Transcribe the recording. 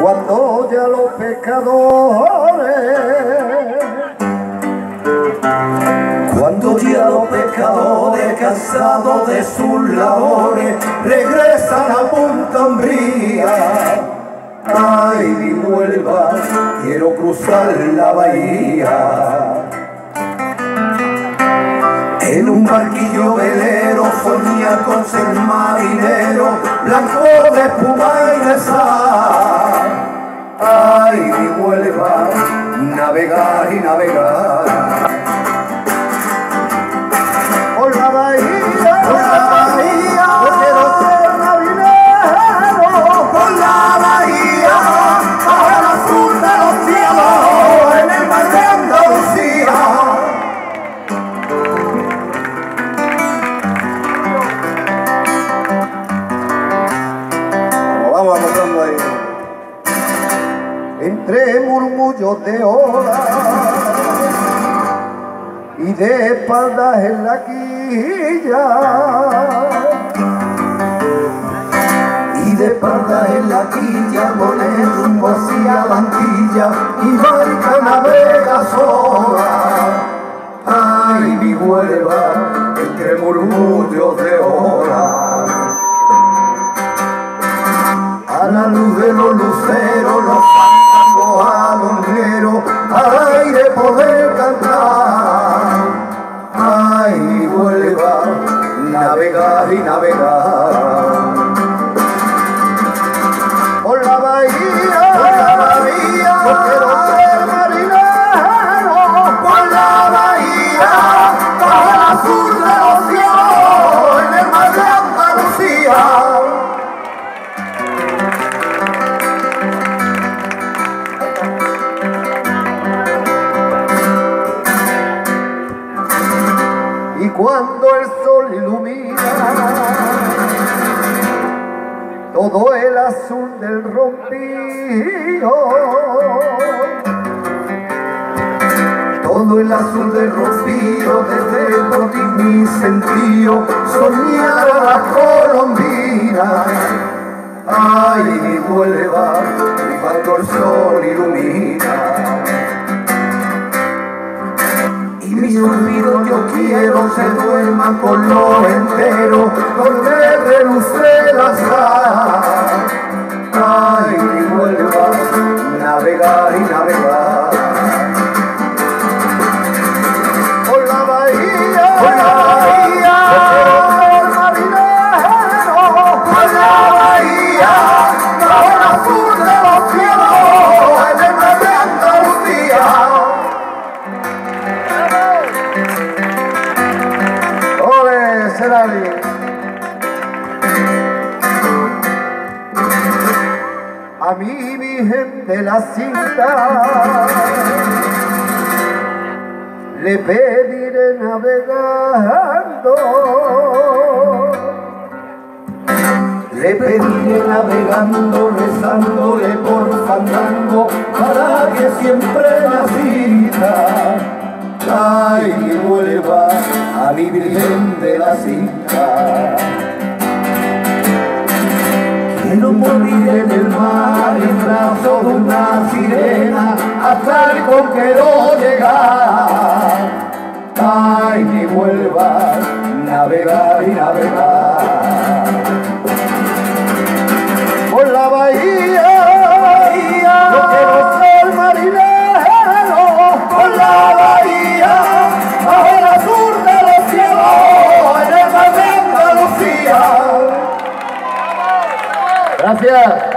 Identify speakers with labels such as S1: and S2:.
S1: Cuando ya los pecadores,
S2: cuando ya los pecadores cansados de sus labores regresan a Punta Umbría, ay mi vuelva, quiero cruzar la bahía. En un barquillo velero soñar con ser marinero, blanco de espuma y de sal. Ay, mi vuelva, navegar y navegar.
S1: Entre murmullos de olas y de espaldas en la quilla
S2: Y de espalda en la quilla, poner rumbo hacia la antilla, y barca navega sola. Ay, mi huelva, entre murmullos de olas. A la luz de los luceros, azul de los en el mar de Andalucía.
S1: y cuando el sol ilumina todo el azul del rompido,
S2: Todo el azul rocío desde todo mi sentido soñar a la colombina. Ay, vuelva, y cuando el sol ilumina. Y mi olvido yo quiero se duerma con lo entero,
S1: A mi virgen de la cinta le pediré navegando.
S2: Le pediré navegando, rezándole por fandango, para que siempre la cita. Ay, que vuelva a mi virgen de la cinta. Quiero morir en el mar, en brazo de una sirena, hasta el conquero llegar. Ay, que vuelva, navegar y navegar. En